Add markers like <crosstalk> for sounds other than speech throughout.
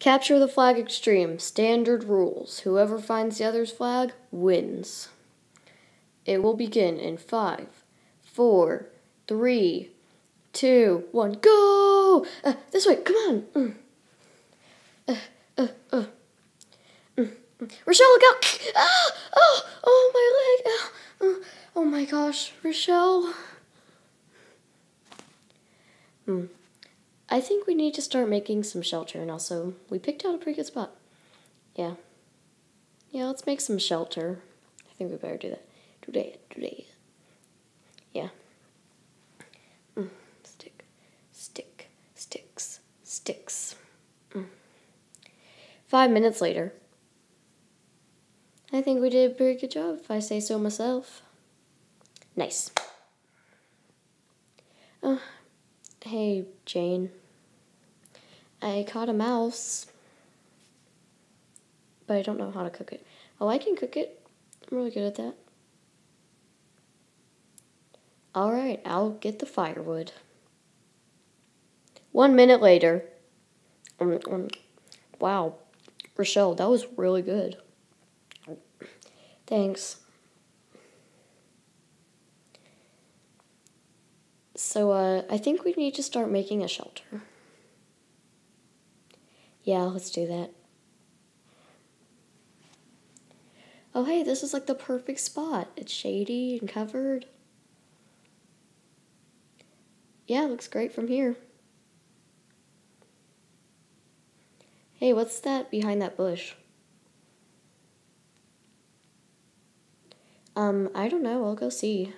Capture the flag extreme. Standard rules. Whoever finds the other's flag wins. It will begin in five, four, three, two, one, go! Uh, this way, come on. Mm. Uh, uh, uh. Mm. mm. Rochelle, look out! Ah! Oh, oh, my leg! Oh, oh my gosh, Rochelle. Hmm. I think we need to start making some shelter, and also, we picked out a pretty good spot. Yeah. Yeah, let's make some shelter. I think we better do that. Today, today. Yeah. Mm. Stick, stick, sticks, sticks. Mm. Five minutes later. I think we did a pretty good job, if I say so myself. Nice. Uh, hey, Jane. I caught a mouse, but I don't know how to cook it. Oh, I can cook it. I'm really good at that. All right, I'll get the firewood. One minute later. Um, um, wow, Rochelle, that was really good. Thanks. So, uh, I think we need to start making a shelter. Yeah, let's do that. Oh, hey, this is like the perfect spot. It's shady and covered. Yeah, looks great from here. Hey, what's that behind that bush? Um, I don't know. I'll go see.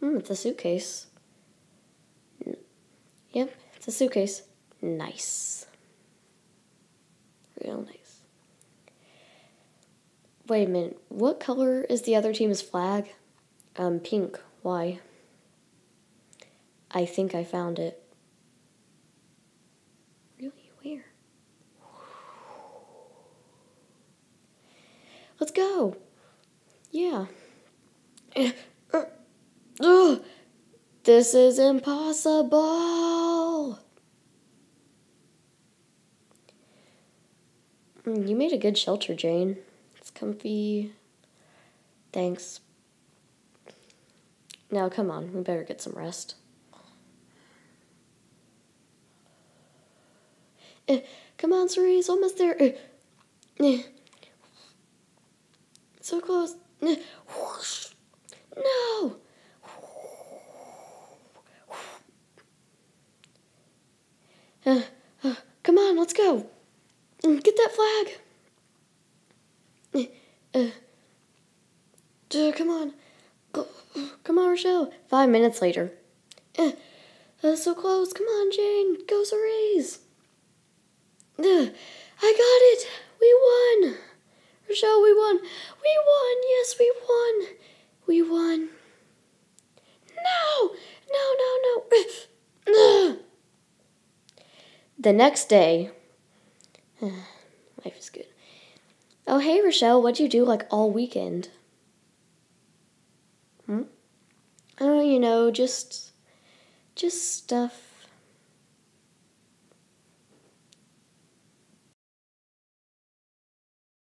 Hmm, it's a suitcase. Yep, it's a suitcase. Nice. Real nice. Wait a minute. What color is the other team's flag? Um, pink. Why? I think I found it. Really? Where? Let's go. Yeah. <laughs> This is impossible. Mm, you made a good shelter, Jane. It's comfy. Thanks. Now, come on, we better get some rest. Eh, come on, Cerise, almost there. Eh, eh. So close. Eh, no! Uh, uh, come on, let's go. Mm, get that flag. Uh, uh, come on. Come on, Rochelle. Five minutes later. Uh, uh, so close. Come on, Jane. Go Cerise. Uh, I got it. We won. Rochelle, we won. We won. Yes, we won. We won. No. No, no, no. <laughs> the next day. <sighs> Life is good. Oh, hey, Rochelle. What'd you do like all weekend? Hmm? Oh, you know, just just stuff.